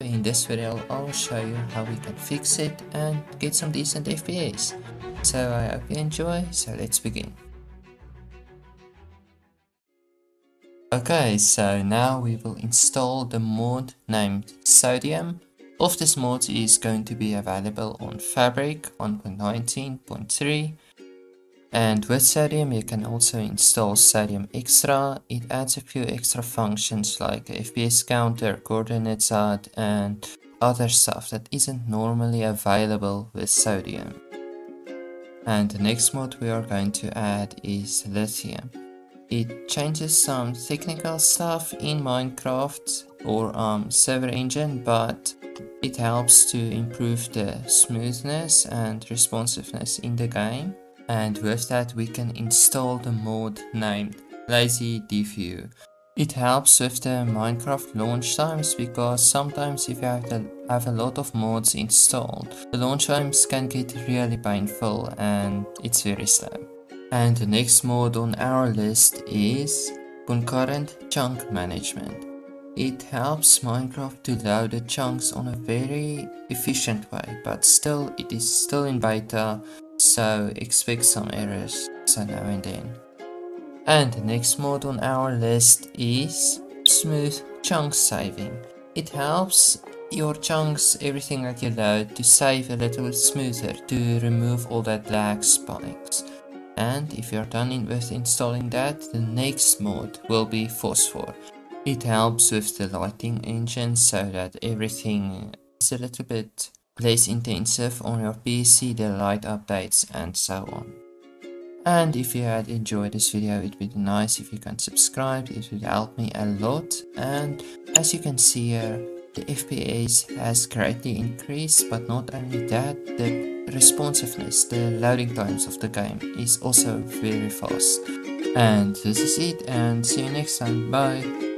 In this video I'll show you how we can fix it and get some decent FPS. So I hope you enjoy, so let's begin. Okay, so now we will install the mod named Sodium. Of this mod is going to be available on Fabric 1.19.3 and with Sodium you can also install Sodium Extra. It adds a few extra functions like FPS counter, coordinates add and other stuff that isn't normally available with Sodium. And the next mod we are going to add is Lithium. It changes some technical stuff in Minecraft or um, server engine but it helps to improve the smoothness and responsiveness in the game and with that we can install the mod named LazyDFU. It helps with the Minecraft launch times because sometimes if you have, to have a lot of mods installed, the launch times can get really painful and it's very slow. And the next mod on our list is Concurrent Chunk Management. It helps Minecraft to load the chunks on a very efficient way, but still it is still in beta so expect some errors so now and then. And the next mod on our list is Smooth Chunk Saving. It helps your chunks, everything that you load, to save a little smoother, to remove all that lag spikes. And if you're done with installing that, the next mod will be Phosphor. It helps with the lighting engine so that everything is a little bit less intensive on your PC, the light updates and so on. And if you had enjoyed this video, it would be nice if you can subscribe, it would help me a lot. And as you can see here, the FPS has greatly increased, but not only that, the responsiveness, the loading times of the game is also very fast. And this is it, and see you next time, bye!